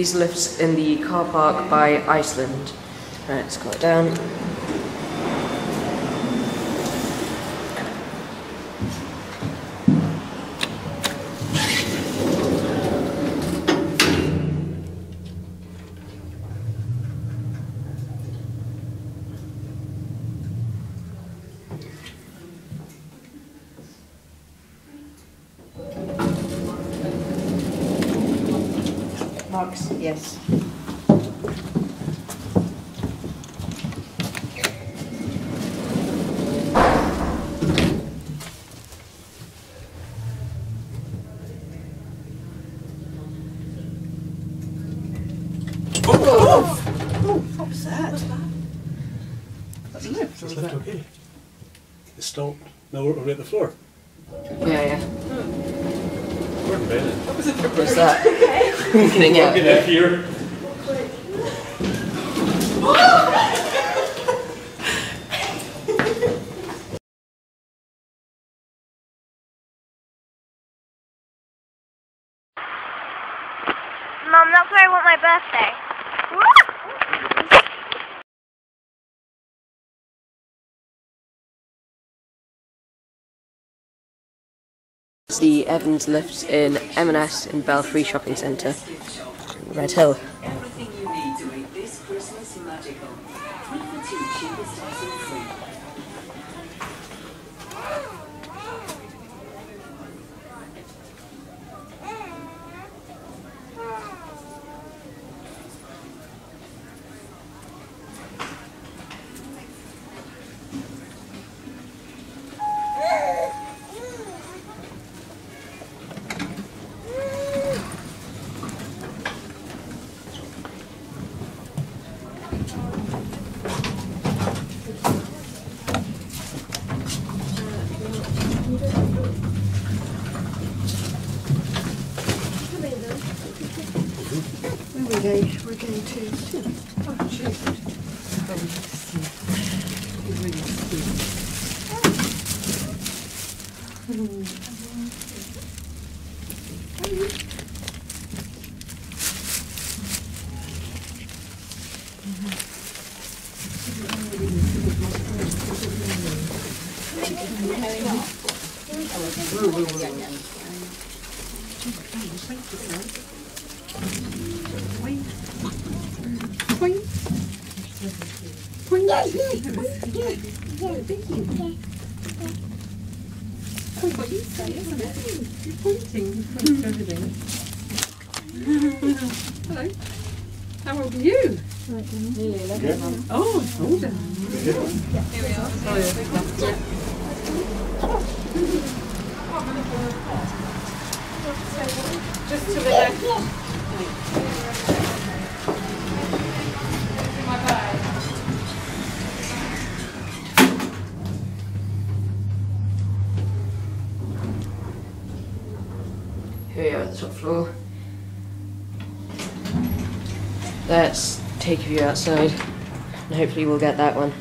These lifts in the car park by Iceland. Right, let's go down. Marks, yes. Oh, what was that? That's a lift. Is that okay? It stopped. Now we're we're at the floor. Yeah, yeah. We're in bed. What's that? Getting out. Get out here. Mom, that's where I want my birthday. The Evans lifts in M&S in Belfry Shopping Centre, Redhill. You need to make this Christmas magical. Three for two cheapest ice and free. Where are we going? We're going to. Oh, jeez. He's really sweet. Hello. How old are you? Oh, it's older. Just to the left. Are at the top floor. Let's take a view outside and hopefully we'll get that one.